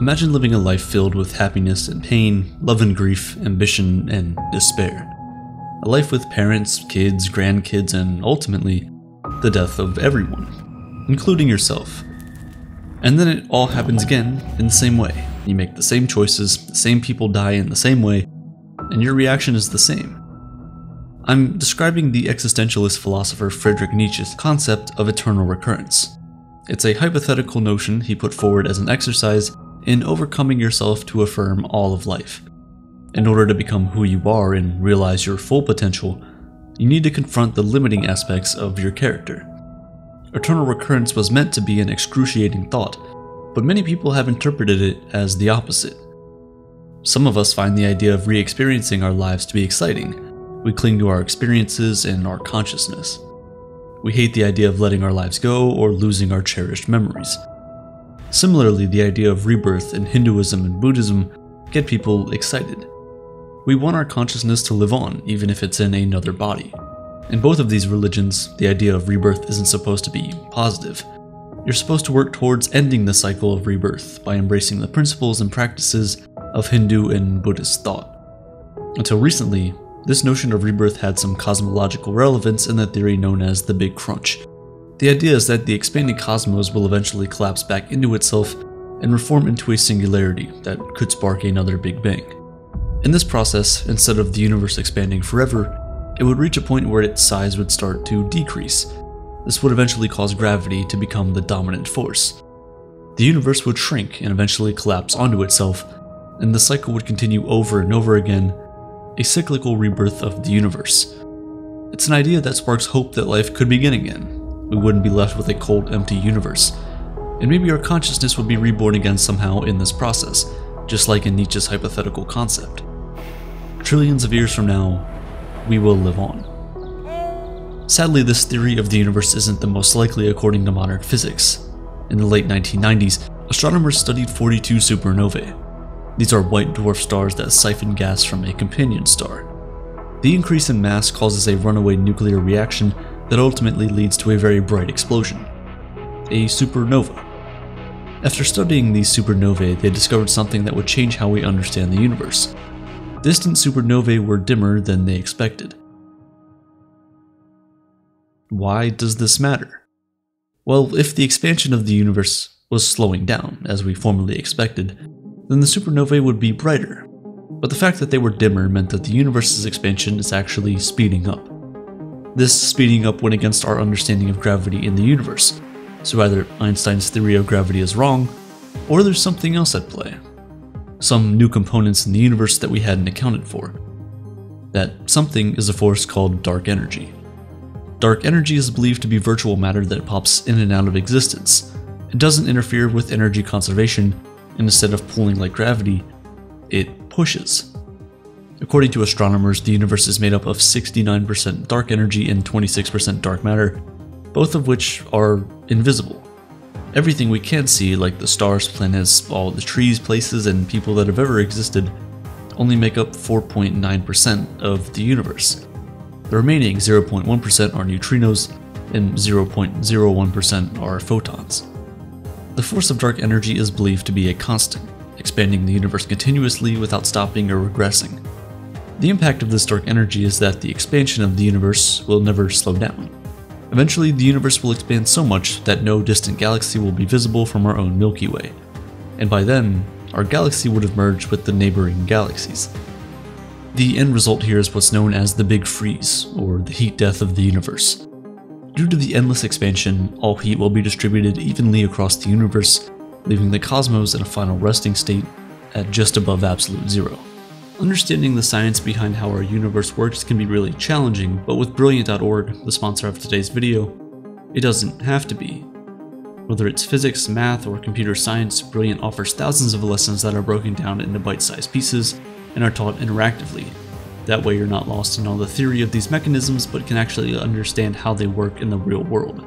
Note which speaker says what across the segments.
Speaker 1: Imagine living a life filled with happiness and pain, love and grief, ambition and despair. A life with parents, kids, grandkids, and ultimately, the death of everyone, including yourself. And then it all happens again in the same way. You make the same choices, the same people die in the same way, and your reaction is the same. I'm describing the existentialist philosopher Friedrich Nietzsche's concept of eternal recurrence. It's a hypothetical notion he put forward as an exercise in overcoming yourself to affirm all of life. In order to become who you are and realize your full potential, you need to confront the limiting aspects of your character. Eternal recurrence was meant to be an excruciating thought, but many people have interpreted it as the opposite. Some of us find the idea of re experiencing our lives to be exciting. We cling to our experiences and our consciousness. We hate the idea of letting our lives go or losing our cherished memories. Similarly, the idea of rebirth in Hinduism and Buddhism get people excited. We want our consciousness to live on, even if it's in another body. In both of these religions, the idea of rebirth isn't supposed to be positive. You're supposed to work towards ending the cycle of rebirth by embracing the principles and practices of Hindu and Buddhist thought. Until recently, this notion of rebirth had some cosmological relevance in the theory known as the Big Crunch, the idea is that the expanding cosmos will eventually collapse back into itself and reform into a singularity that could spark another Big Bang. In this process, instead of the universe expanding forever, it would reach a point where its size would start to decrease. This would eventually cause gravity to become the dominant force. The universe would shrink and eventually collapse onto itself, and the cycle would continue over and over again, a cyclical rebirth of the universe. It's an idea that sparks hope that life could begin again, we wouldn't be left with a cold, empty universe. And maybe our consciousness would be reborn again somehow in this process, just like in Nietzsche's hypothetical concept. Trillions of years from now, we will live on. Sadly, this theory of the universe isn't the most likely according to modern physics. In the late 1990s, astronomers studied 42 supernovae. These are white dwarf stars that siphon gas from a companion star. The increase in mass causes a runaway nuclear reaction that ultimately leads to a very bright explosion a supernova. After studying these supernovae, they discovered something that would change how we understand the universe. Distant supernovae were dimmer than they expected. Why does this matter? Well, if the expansion of the universe was slowing down, as we formerly expected, then the supernovae would be brighter. But the fact that they were dimmer meant that the universe's expansion is actually speeding up. This speeding up went against our understanding of gravity in the universe, so either Einstein's theory of gravity is wrong, or there's something else at play. Some new components in the universe that we hadn't accounted for. That something is a force called dark energy. Dark energy is believed to be virtual matter that pops in and out of existence. It doesn't interfere with energy conservation, and instead of pulling like gravity, it pushes. According to astronomers, the universe is made up of 69% dark energy and 26% dark matter, both of which are invisible. Everything we can see, like the stars, planets, all the trees, places, and people that have ever existed, only make up 4.9% of the universe. The remaining 0.1% are neutrinos, and 0.01% are photons. The force of dark energy is believed to be a constant, expanding the universe continuously without stopping or regressing. The impact of this dark energy is that the expansion of the universe will never slow down. Eventually, the universe will expand so much that no distant galaxy will be visible from our own Milky Way. And by then, our galaxy would have merged with the neighboring galaxies. The end result here is what's known as the Big Freeze, or the heat death of the universe. Due to the endless expansion, all heat will be distributed evenly across the universe, leaving the cosmos in a final resting state at just above absolute zero. Understanding the science behind how our universe works can be really challenging, but with Brilliant.org, the sponsor of today's video, it doesn't have to be. Whether it's physics, math, or computer science, Brilliant offers thousands of lessons that are broken down into bite-sized pieces and are taught interactively. That way you're not lost in all the theory of these mechanisms, but can actually understand how they work in the real world.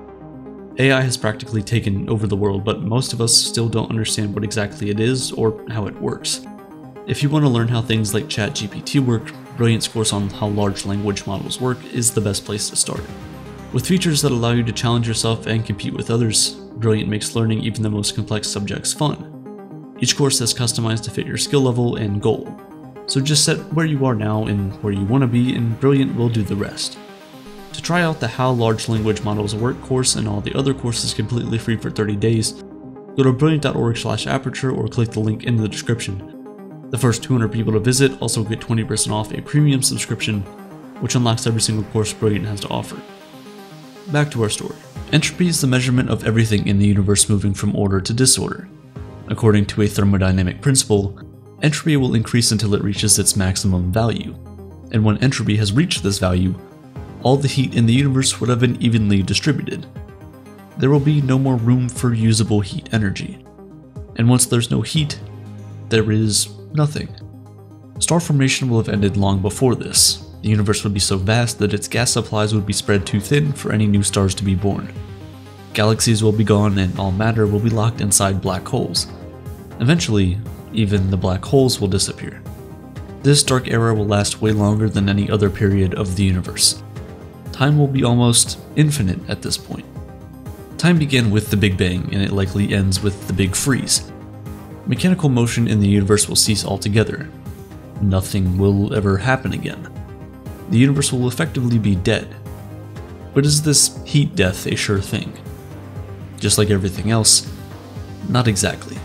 Speaker 1: AI has practically taken over the world, but most of us still don't understand what exactly it is or how it works. If you want to learn how things like ChatGPT work, Brilliant's course on how large language models work is the best place to start. With features that allow you to challenge yourself and compete with others, Brilliant makes learning even the most complex subjects fun. Each course is customized to fit your skill level and goal. So just set where you are now and where you want to be, and Brilliant will do the rest. To try out the How Large Language Models Work course and all the other courses completely free for 30 days, go to brilliant.org slash aperture or click the link in the description. The first 200 people to visit also get 20% off a premium subscription, which unlocks every single course Brilliant has to offer. Back to our story. Entropy is the measurement of everything in the universe moving from order to disorder. According to a thermodynamic principle, entropy will increase until it reaches its maximum value, and when entropy has reached this value, all the heat in the universe would have been evenly distributed. There will be no more room for usable heat energy. And once there's no heat, there is nothing. Star formation will have ended long before this. The universe would be so vast that its gas supplies would be spread too thin for any new stars to be born. Galaxies will be gone and all matter will be locked inside black holes. Eventually, even the black holes will disappear. This dark era will last way longer than any other period of the universe. Time will be almost infinite at this point. Time began with the Big Bang, and it likely ends with the Big Freeze. Mechanical motion in the universe will cease altogether. Nothing will ever happen again. The universe will effectively be dead. But is this heat death a sure thing? Just like everything else, not exactly.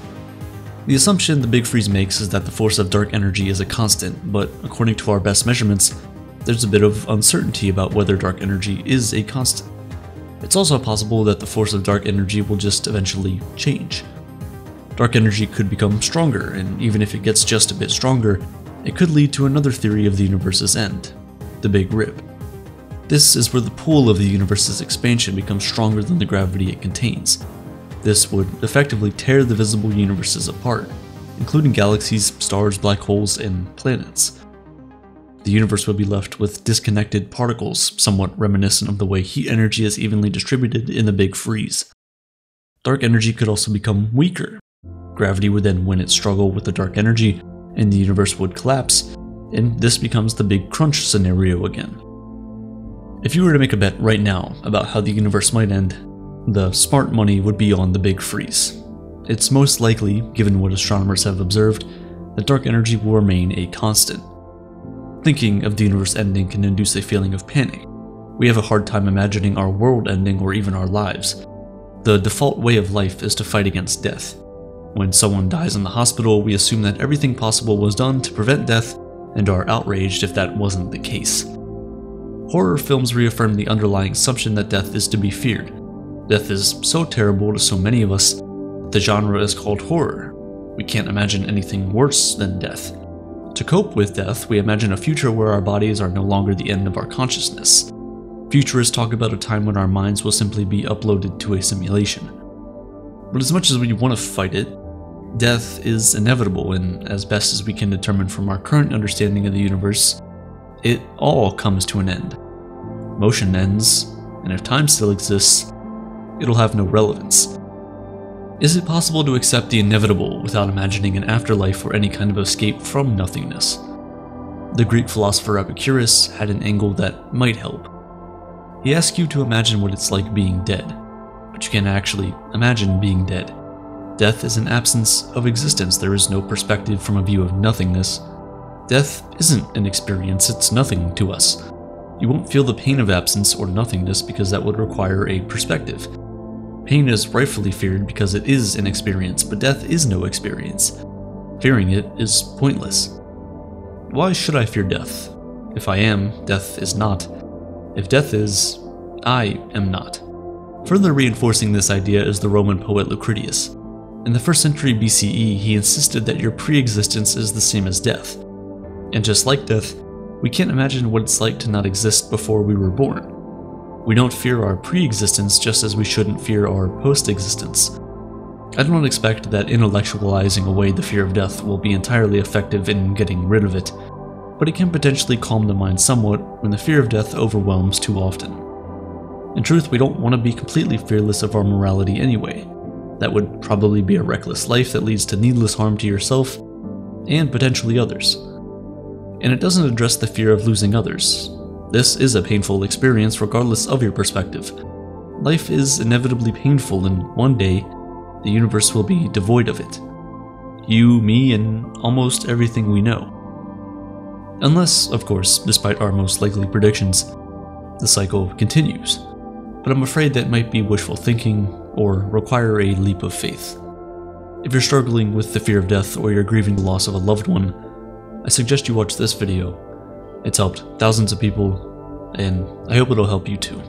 Speaker 1: The assumption the Big Freeze makes is that the force of dark energy is a constant, but according to our best measurements, there's a bit of uncertainty about whether dark energy is a constant. It's also possible that the force of dark energy will just eventually change. Dark energy could become stronger, and even if it gets just a bit stronger, it could lead to another theory of the universe's end the Big Rip. This is where the pull of the universe's expansion becomes stronger than the gravity it contains. This would effectively tear the visible universes apart, including galaxies, stars, black holes, and planets. The universe would be left with disconnected particles, somewhat reminiscent of the way heat energy is evenly distributed in the Big Freeze. Dark energy could also become weaker. Gravity would then win its struggle with the dark energy, and the universe would collapse, and this becomes the big crunch scenario again. If you were to make a bet right now about how the universe might end, the smart money would be on the Big Freeze. It's most likely, given what astronomers have observed, that dark energy will remain a constant. Thinking of the universe ending can induce a feeling of panic. We have a hard time imagining our world ending or even our lives. The default way of life is to fight against death. When someone dies in the hospital, we assume that everything possible was done to prevent death and are outraged if that wasn't the case. Horror films reaffirm the underlying assumption that death is to be feared. Death is so terrible to so many of us, that the genre is called horror. We can't imagine anything worse than death. To cope with death, we imagine a future where our bodies are no longer the end of our consciousness. Futurists talk about a time when our minds will simply be uploaded to a simulation. But as much as we want to fight it, death is inevitable, and as best as we can determine from our current understanding of the universe, it all comes to an end. Motion ends, and if time still exists, it'll have no relevance. Is it possible to accept the inevitable without imagining an afterlife or any kind of escape from nothingness? The Greek philosopher Epicurus had an angle that might help. He asks you to imagine what it's like being dead, you can't actually imagine being dead. Death is an absence of existence, there is no perspective from a view of nothingness. Death isn't an experience, it's nothing to us. You won't feel the pain of absence or nothingness because that would require a perspective. Pain is rightfully feared because it is an experience, but death is no experience. Fearing it is pointless. Why should I fear death? If I am, death is not. If death is, I am not. Further reinforcing this idea is the Roman poet Lucretius. In the 1st century BCE, he insisted that your pre existence is the same as death. And just like death, we can't imagine what it's like to not exist before we were born. We don't fear our pre existence just as we shouldn't fear our post existence. I do not expect that intellectualizing away the fear of death will be entirely effective in getting rid of it, but it can potentially calm the mind somewhat when the fear of death overwhelms too often. In truth, we don't want to be completely fearless of our morality anyway. That would probably be a reckless life that leads to needless harm to yourself and potentially others. And it doesn't address the fear of losing others, this is a painful experience regardless of your perspective. Life is inevitably painful, and one day, the universe will be devoid of it. you, me, and almost everything we know. Unless, of course, despite our most likely predictions, the cycle continues. But I'm afraid that might be wishful thinking or require a leap of faith. If you're struggling with the fear of death or you're grieving the loss of a loved one, I suggest you watch this video. It's helped thousands of people, and I hope it'll help you too.